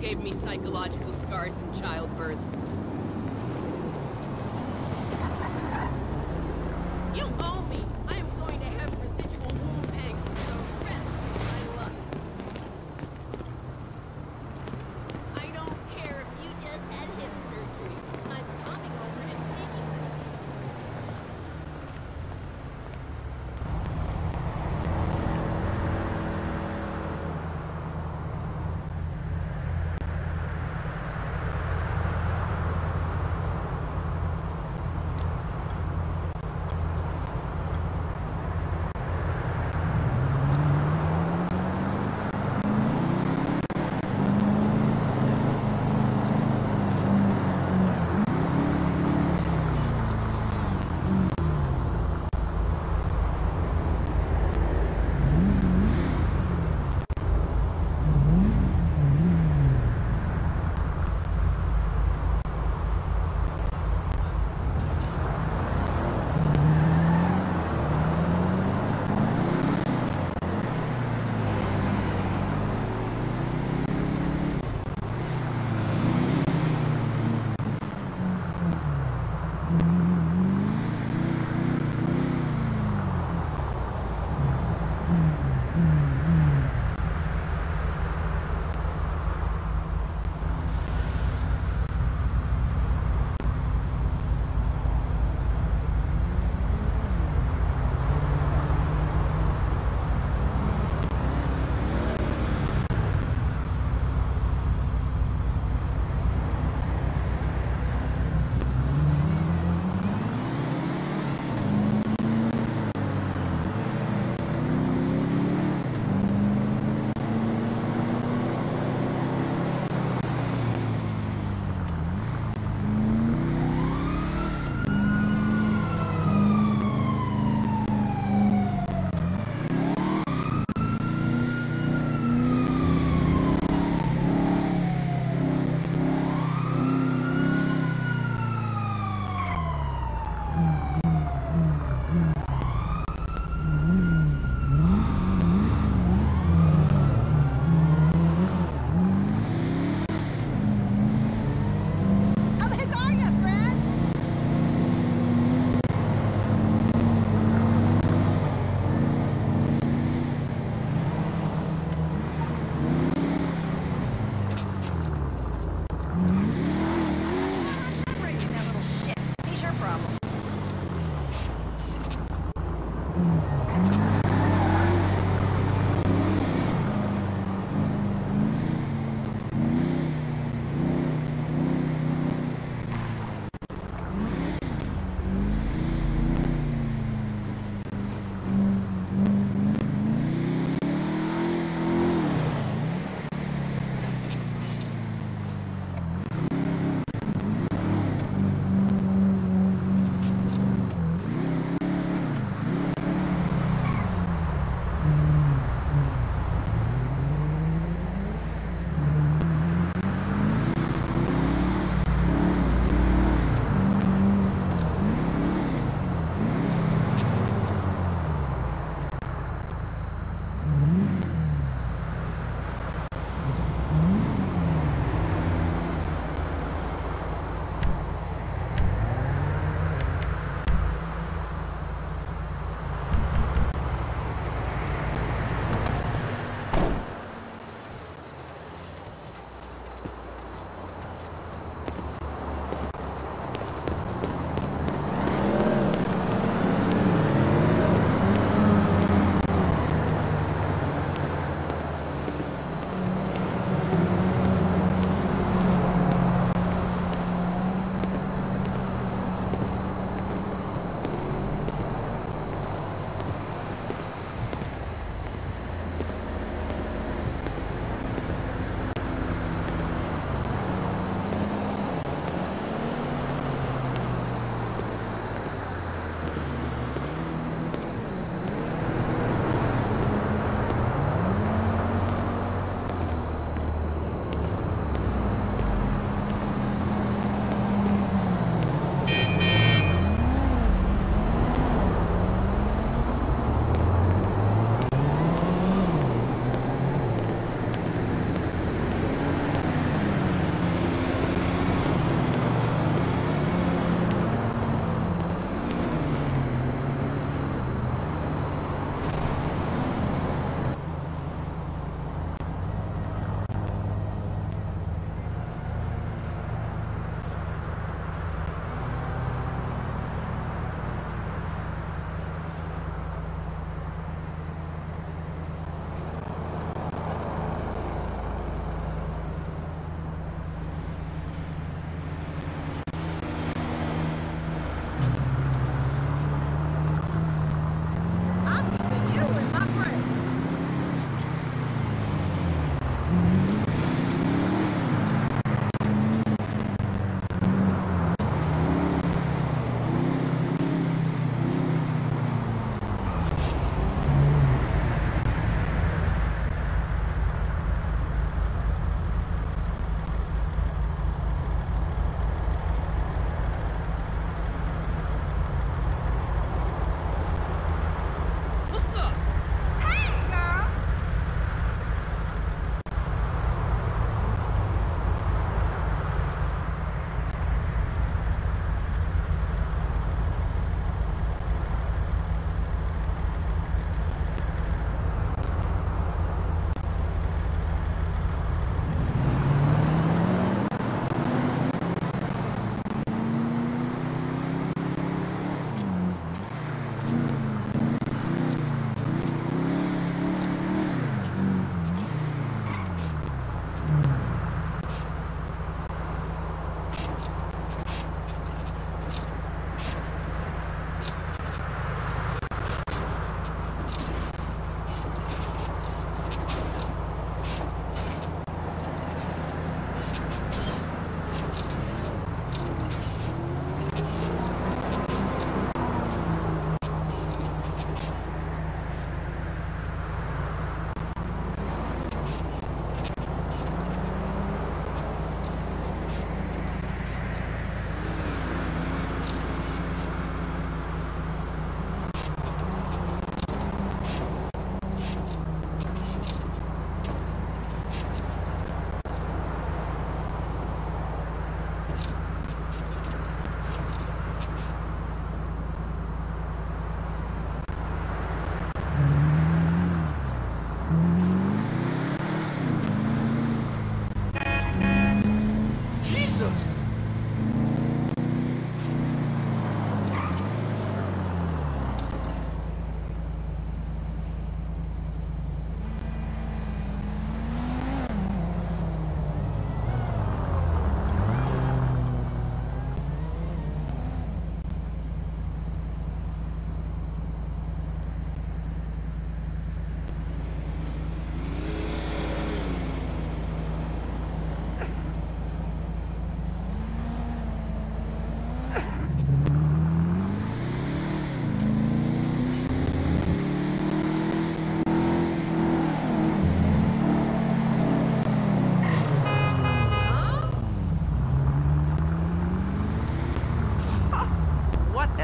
gave me psychological scars in childbirth.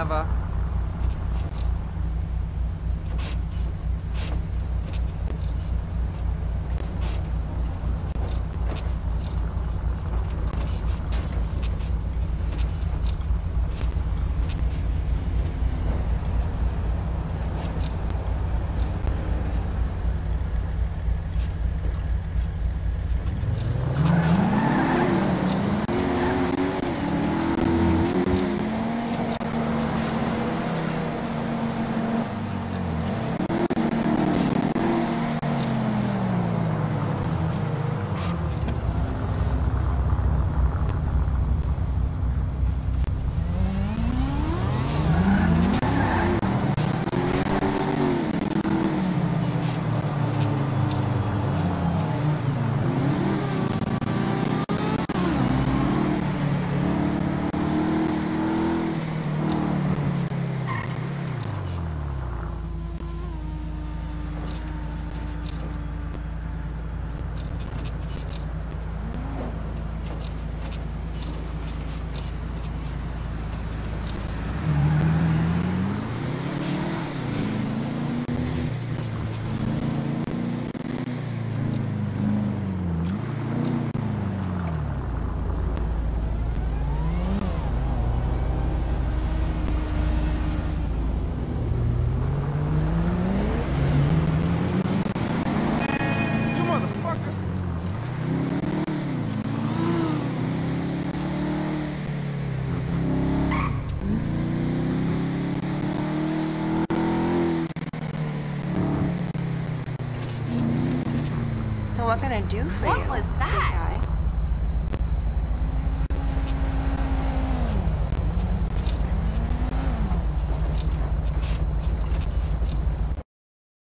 ever. So what can I do for What you?